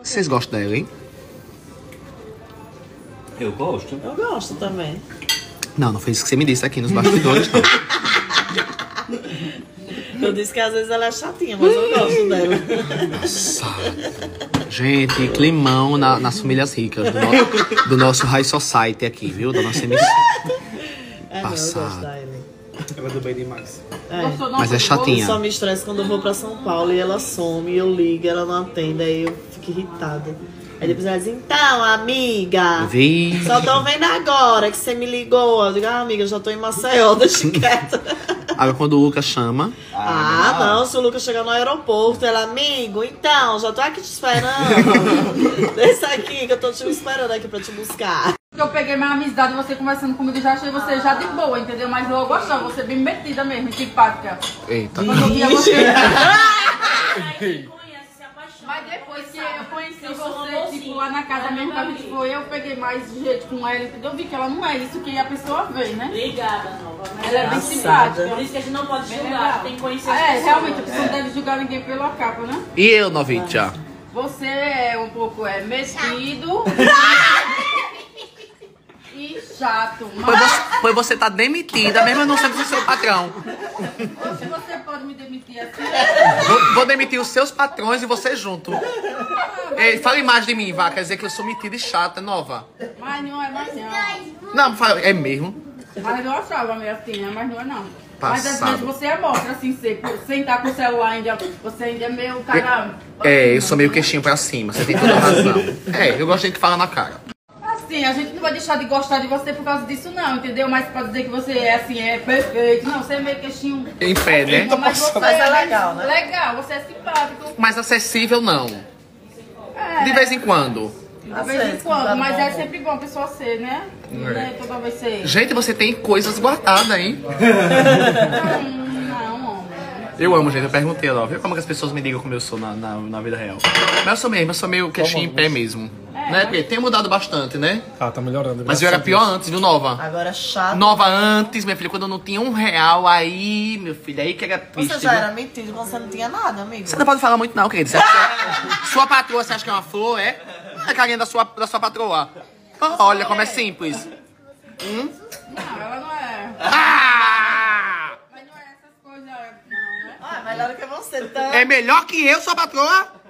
Vocês gostam dela, hein? Eu gosto. Eu gosto também. Não, não foi isso que você me disse aqui nos bastidores, não. Eu disse que às vezes ela é chatinha, mas eu gosto dela. Nossa. Gente, climão na- nas famílias ricas do, no- do nosso High Society aqui, viu? Da nossa emissão. É, não, eu gosto Passado. da Ellen. Ela é do bem demais. É. Mas é Eu chatinha. só me estresso quando eu vou pra São Paulo e ela some, e eu ligo, ela não atende, aí eu irritada. Aí depois ela diz, então, amiga, só tô vendo agora que você me ligou. Eu digo, ah, amiga, eu já tô em Maceió, deixa quieta. Agora quando o Lucas chama, Ah, não, se o Lucas chegar no aeroporto, ela, amigo, então, já tô aqui te esperando. Desce aqui que eu tô te esperando aqui pra te buscar. Eu peguei minha amizade, você conversando comigo, já achei você já de boa, entendeu? Mas eu gostava, você bem metida mesmo, simpática. eita. Quando eu via você... Aí quem conhece se apaixona. Mas depois que eu conheci Eu você, tipo, lá na casa mesmo que a gente foi, eu peguei mais jeito com ela, entendeu? Eu vi que ela não é isso que a pessoa vê, né? Obrigada, Nova. Mas Ela é bem simpática. Por isso que a gente não pode Bem julgar, legal. tem que conhecer as É, pessoas. realmente, a pessoa não deve julgar ninguém pela capa, né? E eu, Novitia? Você é um pouco é, metido chato, Pois mas você, pois você tá demitida, mesmo não sendo seu patrão. se você pode me demitir assim, Vou, vou demitir os seus patrões e você junto. Ei, fale mais de mim, vá. Quer dizer que eu sou metida e chata, nova. mas não é mais não. Não, fala- é mesmo. Mas eu achava meio assim, né? Mas não é não. Mas às Passado. vezes você é mostra assim, você sentar com o celular ainda, você ainda é meio cara. É, eu sou meio queixinho pra cima, você tem toda a razão. É, eu gosto de gente que fala na cara. Assim, a gente não vai deixar de gostar de você por causa disso, não, entendeu? Mas pode dizer que você é assim, é perfeito. Não, você é meio queixinho. Em pé, né? Mas você Mas é legal, né? Legal, você é simpático. Mas acessível, não. É, De vez em quando. de vez em quando, vezes, mas é sempre bom a pessoa ser, né? É toda vez ser. Gente, você tem coisas guardadas, hein? Não, não, homem. Eu amo, gente. Eu perguntei, ó. Viu como que as pessoas me ligam como eu sou na, na, na vida real? Mas eu sou mesmo, eu sou meio queixinho em pé mesmo. Né, Porque tem mudado bastante, né? Ah, tá melhorando. Mas eu era pior antes, viu, Nova? Agora é chato. Nova antes, minha filha, quando eu não tinha um real, aí, meu filho, aí que era triste. Você já viu? era metido quando você não tinha nada, amigo. Você não pode falar muito, não, querido. Você acha- sua patroa, você acha que é uma flor, é? É a carinha da sua, da sua patroa. Oh, olha como é simples. Não, ela não é. Ah! Mas não é essas coisas, não, né? Ah, é melhor que você, então. É melhor que eu, sua patroa?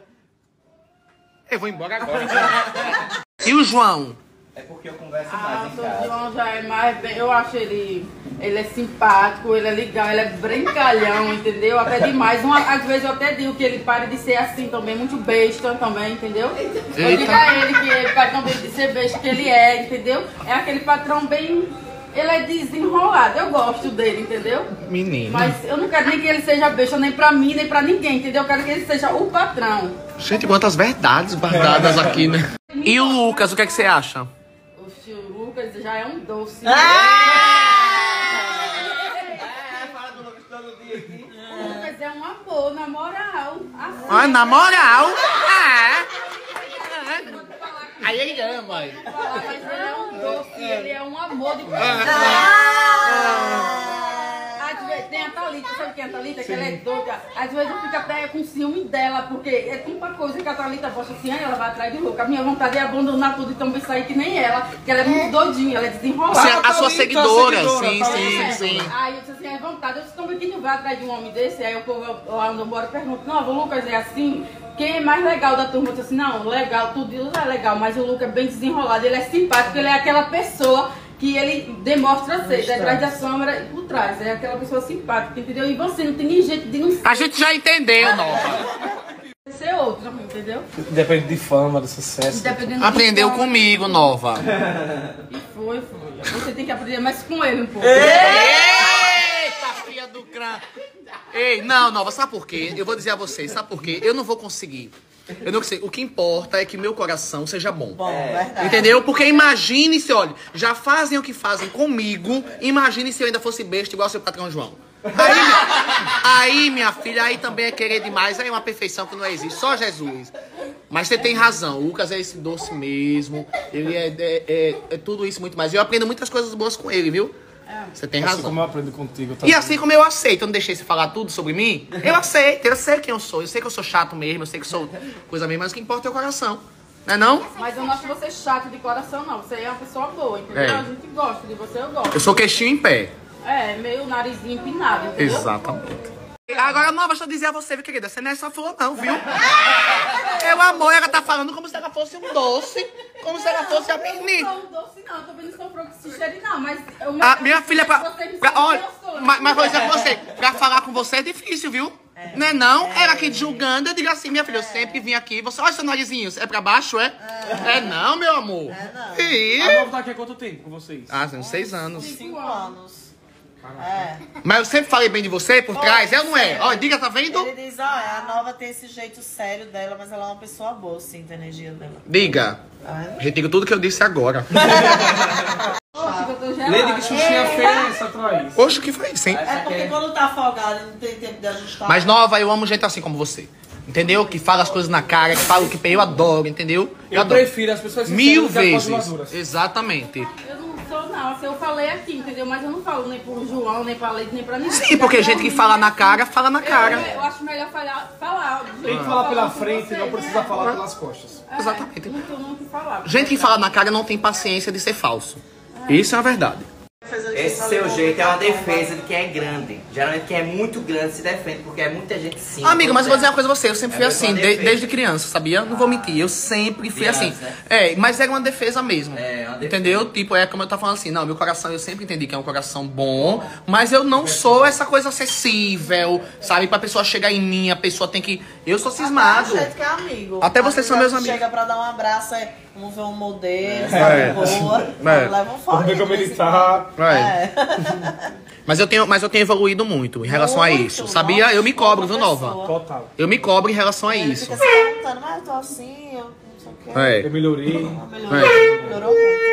Eu vou embora agora. E o João? É porque eu converso Ah, mais o em seu casa. João já é mais bem. Eu acho ele. Ele é simpático, ele é legal, ele é brincalhão, entendeu? Até demais. Uma, às vezes eu até digo que ele pare de ser assim também, muito besta também, entendeu? Eu Eita. digo a ele que ele pare também de ser besta que ele é, entendeu? É aquele patrão bem. Ele é desenrolado, eu gosto dele, entendeu? Menino. Mas eu não quero nem que ele seja besta, nem pra mim, nem pra ninguém, entendeu? Eu quero que ele seja o patrão. Gente, quantas verdades guardadas aqui, né? E o Lucas, o que, é que você acha? O tio Lucas já é um doce. O Lucas é um amor, na moral. Assim, Ah, na moral? É. Aí ele ama. mas ele é um doce, ele é um amor de Às vezes tem a Thalita, sabe quem é a Thalita? Que ela é doida. Às vezes eu fico até com ciúme dela, porque é tanta coisa que a Thalita gosta assim, aí ela vai atrás de louca. A minha vontade é abandonar tudo e também sair que nem ela, que ela é muito doidinha, ela é desenrolada. Você, a sua Thalita, seguidora, seguidora, sim, Thalita. sim, sim. Aí eu disse assim, é vontade. Eu disse, como é que não vai atrás de um homem desse? Aí o povo lá onde eu moro pergunta, não, o Lucas é assim? Quem é mais legal da turma? Eu disse assim, não, legal, tudo isso é legal, mas o Lucas é bem desenrolado, ele é simpático, ele é aquela pessoa que ele demonstra ser, detrás da sombra e por trás. É aquela pessoa simpática, entendeu? E você não tem nem jeito de não A gente já entendeu, Nova. ser outro, entendeu? Depende de fama, de sucesso. Dependendo do Aprendeu que comigo, Nova. E foi, foi. Você tem que aprender mais com ele um pouco. Eita, filha do crã. Ei, não, Nova, sabe por quê? Eu vou dizer a vocês, sabe por quê? Eu não vou conseguir. Eu não sei. O que importa é que meu coração seja bom. Bom, verdade. Entendeu? Porque imagine se, olha, já fazem o que fazem comigo. Imagine se eu ainda fosse besta igual seu patrão João. Aí, minha, aí, minha filha, aí também é querer demais. Aí é uma perfeição que não existe. Só Jesus. Mas você tem razão. O Lucas é esse doce mesmo. Ele é, é, é- é tudo isso muito mais. Eu aprendo muitas coisas boas com ele, viu? Você tem Assim razão. como eu aprendo contigo. Tá E assim como eu aceito, eu não deixei você falar tudo sobre mim, eu aceito, eu sei quem eu sou, eu sei que eu sou chato mesmo, eu sei que sou coisa mesmo, mas o que importa é o coração. Não é não? Mas eu não acho você chato de coração, não. Você é uma pessoa boa, entendeu? É. A gente gosta de você, eu gosto. Eu sou queixinho em pé. É, meio narizinho empinado, entendeu? Exatamente. Agora, não, deixa eu dizer a você, viu, querida, você não é essa flor não, viu? Eu amor, ela tá falando como se ela fosse um doce, como se ela fosse a menina. não doce, não. Tô vendo que sou fruxixere, não. Mas o meu A minha filha, pra, pra- olha, eu sou, mas, mas vou né? dizer pra você, pra falar com você é difícil, viu? Não é não? Ela aqui julgando, eu digo assim, minha filha, eu sempre vim aqui, você, olha seu narizinho, é pra baixo, é? É não, meu amor. É não. E... A Nova tá aqui há quanto tempo com vocês? Ah, tem uns seis anos. Cinco anos. É. Mas eu sempre falei bem de você por trás, é ou não é? Olha, diga, tá vendo? Ele diz, ó, a Nova tem esse jeito sério dela, mas ela é uma pessoa boa, sinto a energia dela. Diga. Ah, é? Retiro tudo que eu disse agora. Eu. Lady que xuxinha feia essa atrás. Poxa, o que foi isso, hein? É porque quando tá folgada não tem tempo de ajustar. Mas nova, eu amo gente assim como você. Entendeu? Que fala as coisas na cara, que fala o que eu adoro, entendeu? Eu adoro. prefiro as pessoas Mil vezes. maduras. Exatamente. Eu não sou, não. Assim, eu falei aqui, entendeu? Mas eu não falo nem pro João, nem pra Leite, nem pra ninguém. Sim, porque gente que fala na cara, fala na Eu, cara. eu acho melhor falar. falar Tem que falar pela frente, vocês, não precisa né? falar pelas costas. É, Exatamente. Não que falar. Gente que fala na cara não tem paciência de ser falso. Isso é uma verdade. Esse seu jeito é uma defesa de quem é grande. Geralmente quem é muito grande se defende, porque é muita gente sim. Amigo, mas eu vou dizer uma coisa a você, eu sempre fui É assim, uma de- defesa. desde criança, sabia? Não vou mentir, eu sempre fui Criança, assim. né? É, mas era uma defesa mesmo. É, uma defesa. Entendeu? Tipo, é como eu tava falando assim, não, meu coração eu sempre entendi que é um coração bom, mas eu não sou essa coisa acessível, sabe? Pra pessoa chegar em mim, a pessoa tem que. Eu sou cismado. Até que é amigo. Até vocês são meus amigos. Chega pra dar um abraço, é, vamos ver um modelo, É. sabe, boa. É. Leva um fora. Vamos ver como ele tá. É. Mas eu tenho, mas eu tenho evoluído muito em relação a Muito, isso. Sabia? nossa, Eu me cobro, viu, Nova? pessoa. Total. Eu me cobro em relação a Ele isso. fica se perguntando, mas eu tô assim, eu não sei o quê. É. Eu melhorei. Melhorou, melhorou muito.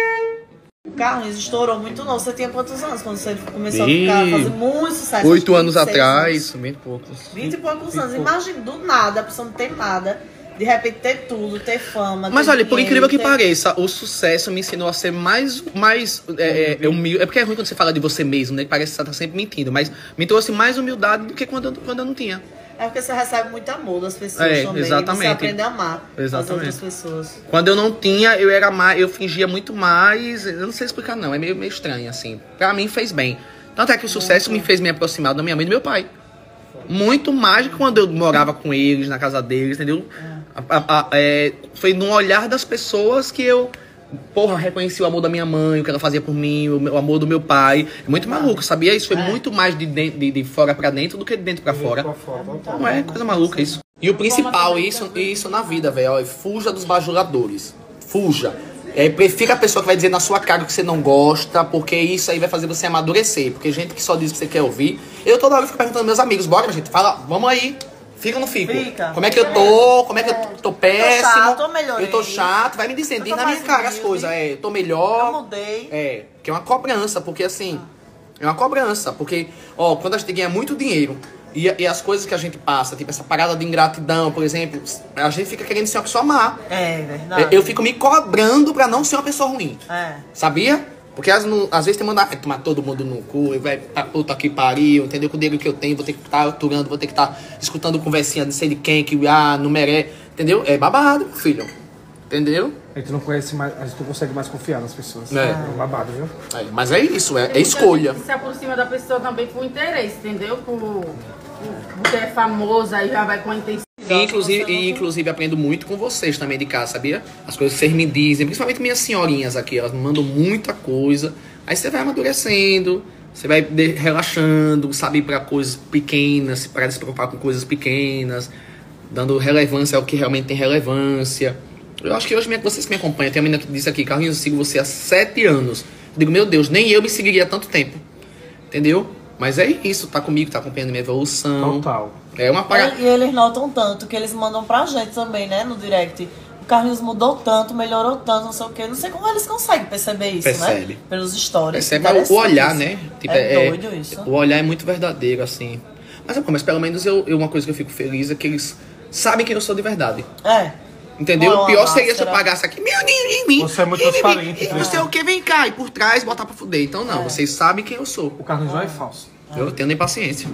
O Carlos estourou muito novo. Você tinha quantos anos quando você começou Ih, a ficar, fazer muito sucesso? Oito anos 26 atrás, bem poucos. Vinte e poucos anos. Imagina, do nada, a pessoa não tem nada. De repente ter tudo, ter fama. Mas ter olha, por dinheiro, incrível que ter- pareça, o sucesso me ensinou a ser mais. mais é, é, humilde. É porque é ruim quando você fala de você mesmo, né? Que parece que você tá sempre mentindo. Mas me trouxe mais humildade do que quando eu, quando eu não tinha. É porque você recebe muito amor das pessoas É, também. exatamente. Você aprende a amar Exatamente. as outras pessoas. Quando eu não tinha, eu era mais. Eu fingia muito mais. Eu não sei explicar, não. É meio, meio estranho, assim. Pra mim fez bem. Tanto é que o sucesso me fez me aproximar da minha mãe e do meu pai. Muito mais do que quando eu morava com eles, na casa deles, entendeu? A- a- a- é, foi no olhar das pessoas que eu, porra, reconheci o amor da minha mãe, o que ela fazia por mim, o, meu- o amor do meu pai. É muito maluco, sabia? Isso foi muito mais de, de, de fora pra dentro do que de dentro pra fora. Fora. Não é coisa maluca isso. E o principal, isso, isso na vida, velho, é fuja dos bajuladores. Fuja. É, prefira a pessoa que vai dizer na sua cara que você não gosta, porque isso aí vai fazer você amadurecer. Porque gente que só diz o que você quer ouvir. Eu toda hora fico perguntando aos meus amigos, bora, gente, fala, vamos aí. Fica ou não fico? Fica. Como é que eu tô? Como é que eu tô péssimo? chato, eu melhorei. Eu tô chato, vai me dizendo, Eu diz tô na minha cara as coisas. É, tô melhor. Eu mudei. É, que é uma cobrança, porque assim, é uma cobrança, porque, ó, quando a gente ganha muito dinheiro e, e as coisas que a gente passa, tipo essa parada de ingratidão, por exemplo, a gente fica querendo ser uma pessoa má. É verdade. Eu fico me cobrando pra não ser uma pessoa ruim, É. sabia? Porque às, às vezes tem que mandar tomar todo mundo no cu e vai pra puta que pariu, entendeu? Com o dinheiro que eu tenho, vou ter que estar aturando, vou ter que estar escutando conversinha de sei de quem, que ah, não merece, entendeu? É babado, meu filho. Entendeu? A gente não conhece mais, a gente não consegue mais confiar nas pessoas. É. um babado, viu? É, mas é isso, é, é escolha. se aproxima da pessoa também por interesse, entendeu? Por, por- porque é famoso, aí já vai com a intenção. E inclusive, e inclusive aprendo muito com vocês também de casa, sabia? As coisas que vocês me dizem, principalmente minhas senhorinhas aqui, elas me mandam muita coisa. Aí você vai amadurecendo, você vai de- relaxando, sabe, para coisas pequenas, para de se preocupar com coisas pequenas, dando relevância ao que realmente tem relevância. Eu acho que hoje minha- vocês que me acompanham, tem uma menina que disse aqui, Carlinhos, eu sigo você há sete anos. Eu digo, meu Deus, nem eu me seguiria há tanto tempo. Entendeu? Mas é isso, tá comigo, tá acompanhando minha evolução. Total. É uma parada. E eles notam tanto que eles mandam pra gente também, né, no direct. O Carlinhos mudou tanto, melhorou tanto, não sei o quê. Não sei como eles conseguem perceber isso, Percebe. né? Pelos stories. Percebe o olhar, né? Tipo, é, doido isso. O olhar é muito verdadeiro, assim. Mas, é bom, mas pelo menos eu, eu- uma coisa que eu fico feliz é que eles sabem quem eu sou de verdade. É. Entendeu? Não, O pior seria se eu pagasse aqui, meu Deus de mim. Você é muito transparente, ih, né? Não sei o que, vem cá. E por trás botar pra fuder. Então não, vocês sabem quem eu sou. O carnezão é falso. Eu não tenho nem paciência.